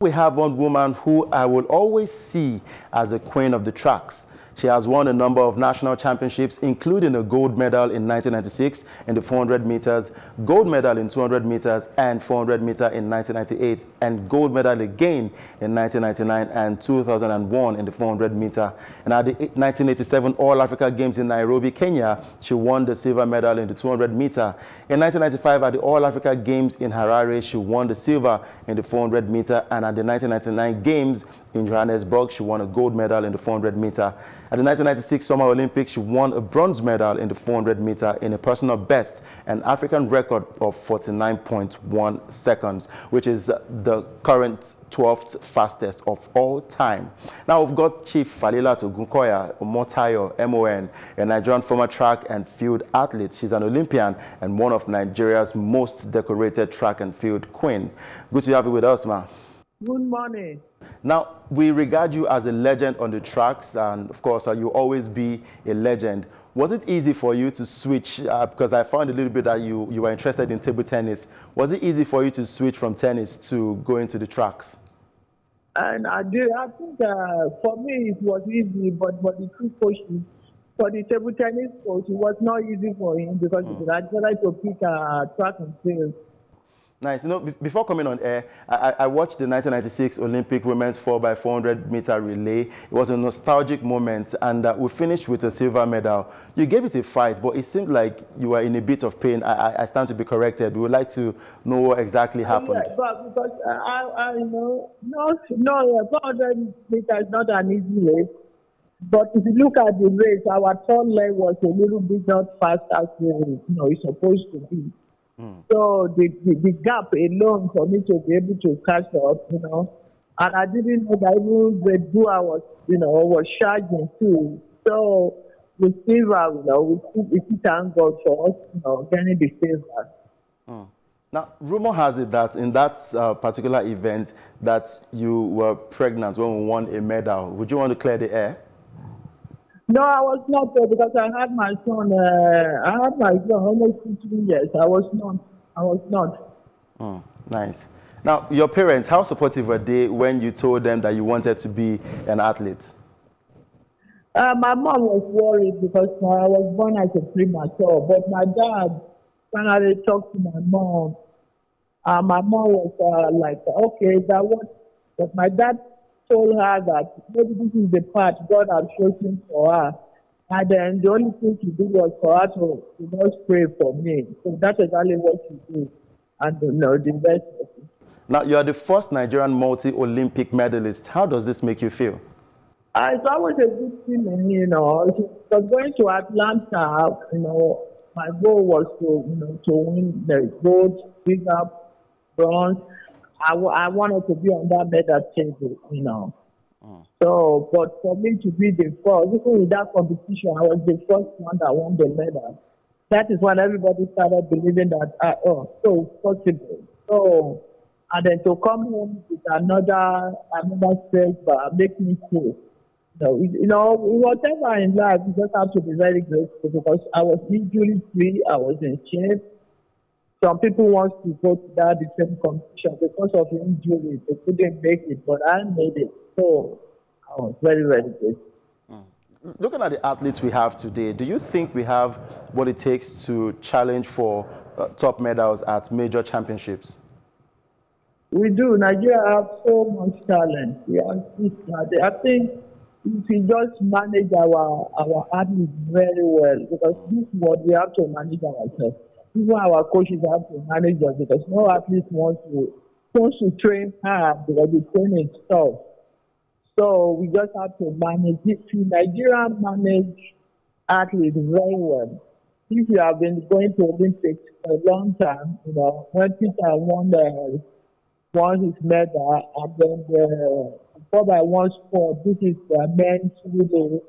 We have one woman who I will always see as a queen of the tracks. She has won a number of national championships, including a gold medal in 1996 in the 400 meters, gold medal in 200 meters and 400 meter in 1998, and gold medal again in 1999 and 2001 in the 400 meter. And at the 1987 All-Africa Games in Nairobi, Kenya, she won the silver medal in the 200 meter. In 1995 at the All-Africa Games in Harare, she won the silver in the 400 meter, and at the 1999 Games in Johannesburg, she won a gold medal in the 400 meter. At the 1996 Summer Olympics, she won a bronze medal in the 400 meter in a personal best, an African record of 49.1 seconds, which is the current 12th fastest of all time. Now we've got Chief Falilat Ogunkoya Omotayo, MON, a Nigerian former track and field athlete. She's an Olympian and one of Nigeria's most decorated track and field queen. Good to have you with us, ma. Good morning. Now, we regard you as a legend on the tracks, and of course, uh, you always be a legend. Was it easy for you to switch? Uh, because I found a little bit that you, you were interested in table tennis. Was it easy for you to switch from tennis to going to the tracks? And I did. I think uh, for me it was easy, but for the two coaches, for the table tennis coach, it was not easy for him because mm. he had to pick a track and field. Nice. You know, before coming on air, I, I, watched the 1996 Olympic women's 4x400 meter relay. It was a nostalgic moment, and uh, we finished with a silver medal. You gave it a fight, but it seemed like you were in a bit of pain. I, I stand to be corrected. We would like to know what exactly happened. Yeah, but because uh, I, I know, no, no, 400 meters is not an easy race. But if you look at the race, our turn leg was a little bit not fast as you know, it's supposed to be. So the, the, the, gap alone for me to be able to catch up, you know, and I didn't know that even the I was, you know, was charging too. So the silver, you know, we, we thank God for us, you know, getting the silver. Mm. Now, rumor has it that in that uh, particular event that you were pregnant when we won a medal. Would you want to clear the air? No, I was not there because I had my son. Uh, I had my son almost 15 years. I was not. I was not. Oh, nice. Now, your parents, how supportive were they when you told them that you wanted to be an athlete? Uh, my mom was worried because I was born as a premature, but my dad finally talked to my mom. Uh, my mom was uh, like, okay, that was, but my dad told her that maybe this is the part God has chosen for her. And then the only thing to do was for her to, just pray for me. So that's exactly what she did. And you know, the rest of. Now, you are the first Nigerian multi Olympic medalist. How does this make you feel? Uh, it's always a good feeling, you know. So going to Atlanta, you know, my goal was to, you know, to win the gold, silver, bronze, I, I wanted to be on that medal table, you know. Mm. So, but for me to be the first, even in that competition, I was the first one that won the medal. That is when everybody started believing that, uh, oh, so it's possible. So, and then to come home with another another silver make me cool. So, you know, whatever in life, you just have to be very grateful because I was injury free, I was in shape. Some people want to go to that the same competition because of injury. They couldn't make it, but I made it. So I was very, very good. Mm. Looking at the athletes we have today, do you think we have what it takes to challenge for uh, top medals at major championships? We do. Nigeria have so much talent. We Yeah, I think if we just manage our our athletes very well, because this is what we have to manage ourselves even our coaches have to manage us because no athlete wants to wants to train hard because the training tough. So we just have to manage it. Nigeria manage athletes very well. If you have been going to Olympics for a long time, you know, when Peter won the won his medal and then the by one sport, this is the men's relay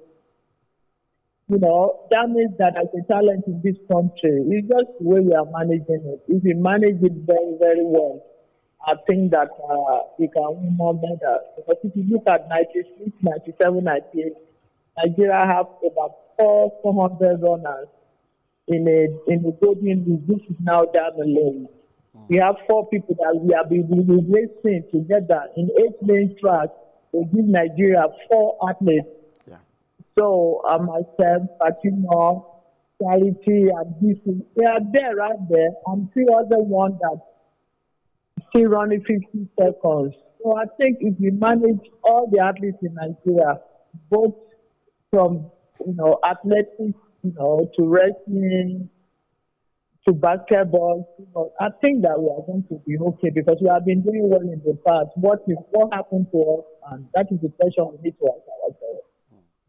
you know, that means that as a talent in this country, it's just the way we are managing it. If we manage it very, very well, I think that uh, we can win more medals. Because if you look at 96, 97, 98, Nigeria have about 400 runners in a in the golden. This is now down the lane. We have four people that we have been racing together in eight lane tracks to give Nigeria four athletes. So uh, myself, Fatima, Charity, and DC, they are there right there, and three other ones that still running 50 seconds. So I think if we manage all the athletes in Nigeria, both from you know athletics, you know, to wrestling, to basketball, you know, I think that we are going to be okay because we have been doing well in the past. What is what happened to us, and that is the question we need to ask ourselves.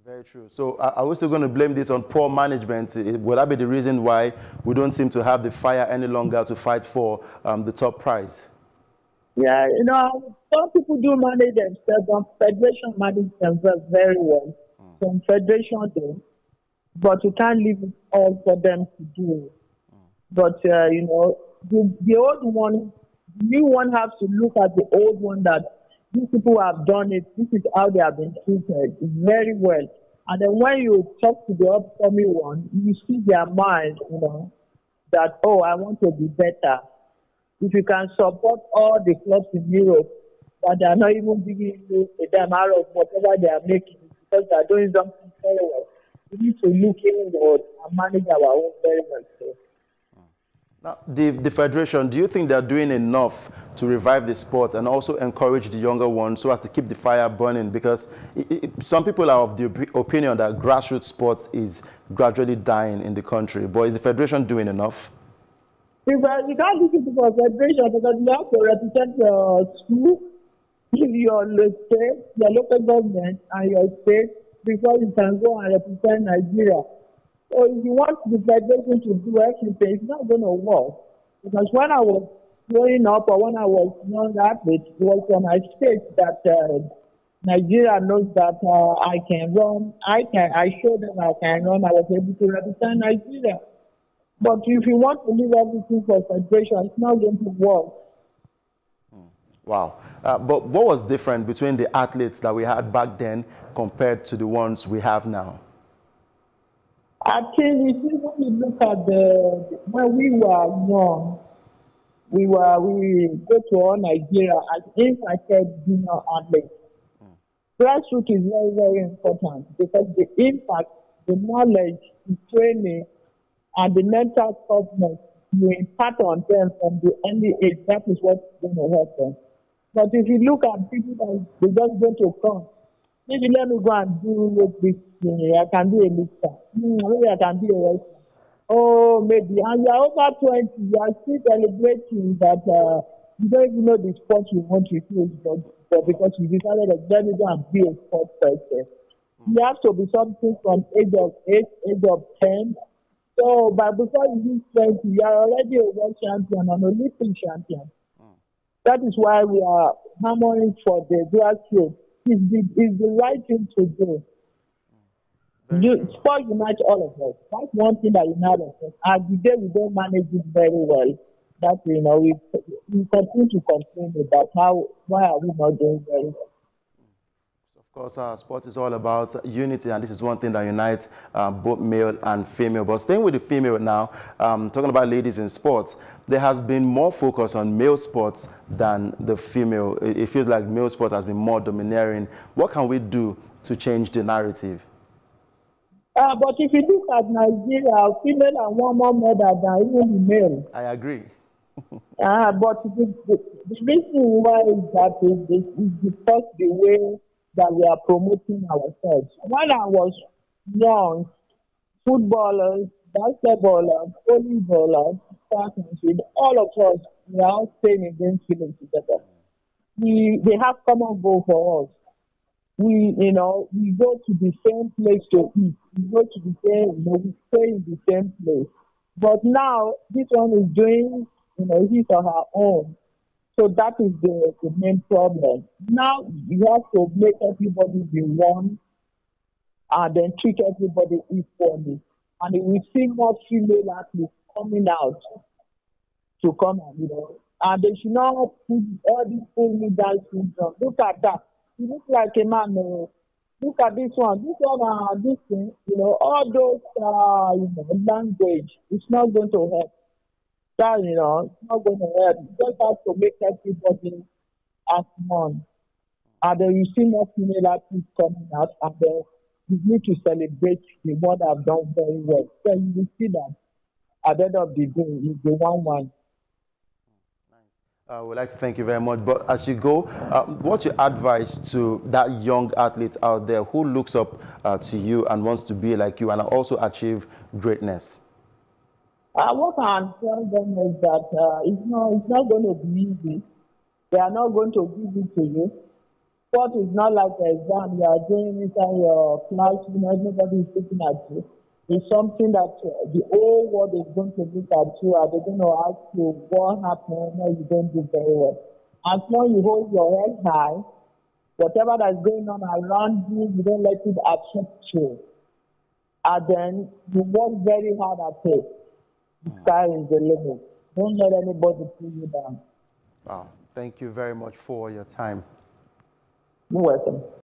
Very true. So are we still going to blame this on poor management? Would that be the reason why we don't seem to have the fire any longer to fight for um, the top prize? Yeah, you know, some people do manage themselves. Some federation manage themselves very well. Mm. Some federation do, but you can't leave it all for them to do. Mm. But uh, you know, the, the old one, the new one has to look at the old one that these people have done it. This is how they have been treated very well. And then when you talk to the upcoming one, you see their mind, you know, that oh, I want to be better if you can support all the clubs in Europe that they are not even giving you a damn out of whatever they are making because they are doing something very well. We need to look inward and manage our own very well. So. Now, the, the federation, do you think they're doing enough to revive the sport and also encourage the younger ones so as to keep the fire burning? Because it, it, some people are of the opinion that grassroots sports is gradually dying in the country. But is the federation doing enough? You can't listen to the federation because you have to represent your school, your state, your local government, and your state before you can go and represent Nigeria. So if you want the federation to do everything, it's not going to work. Because when I was growing up or when I was young athlete, it was from my state that uh, Nigeria knows that uh, I can run. I can. I showed them I can run. I was able to represent Nigeria. But if you want to leave everything for federation, it's not going to work. Hmm. Wow. Uh, but what was different between the athletes that we had back then compared to the ones we have now? I think if you look at the when we were young, we were we go to all Nigeria as impacted junior athletes. Mm. Grassroots is very very important because the impact, the knowledge, the training, and the mental toughness you impart on them from the early age, that is what's going to help them. But if you look at people that they just going to come, maybe let me go and do this thing, I can be a lifter, hmm, maybe I can be a wrestler. Oh, maybe, and you're over 20, you are still celebrating that uh, you don't even know the sport you want to do, but, but because you decided that let me go and be a sport person. You have to be something from age of 8, age of 10, so, but before you reach 20, you are already a world champion and Olympic champion. Mm. That is why we are hammering for the grassroots. It's the, it's the right thing to do. Mm. You, sport unites all of us. That's one thing that unites us. And today we don't manage it very well, that you know we, we continue to complain about how why are we not doing very well. Of course, uh, sport is all about unity, and this is one thing that unites uh, both male and female. But staying with the female now, um, talking about ladies in sports, there has been more focus on male sports than the female. It, feels like male sports has been more domineering. What can we do to change the narrative? Uh, but if you look at Nigeria, female are one more murder than even the male. I agree. uh, but the, the, the reason why is that is, is, is because the way that we are promoting ourselves. When I was young, footballers, basketballers, volleyballers, all of us, we are all staying against feeling together. We, they have common goal for us. We, you know, we go to the same place to eat. We go to the same, you know, we stay in the same place. But now, this one is doing, you know, his or her own. So that is the, the main problem. Now you have to make everybody be one and then treat everybody equally. And we see more female athletes coming out to come and, you know, and they should not put all these full middle syndrome. Look at that. You look like a man. Uh, look at this one. This one, uh, this thing, you know, all those, uh, you know, language, it's not going to help. That, you know, it's not going to help. You just have to make everybody act one. And then you see more female athletes coming out, and then you need to celebrate the one that have done very well. So you see that at the end of the day, it's the one one. Uh, we'd like to thank you very much. But as you go, uh, what's your advice to that young athlete out there who looks up uh, to you and wants to be like you and also achieve greatness? Uh, what I'm telling them is that uh, it's, not, it's not going to be easy. They are not going to give it to you. Sport is not like an exam you are doing it inside your classroom, everybody is looking at you. It's something that uh, the whole world is going to look at you and they're going to ask you what happened when you don't do very well. As long you hold your head high, whatever that's going on around you, you don't let it affect you. And then you work very hard at it. The sky is the limit. Don't let anybody pull you down. Wow. Thank you very much for your time. You're welcome.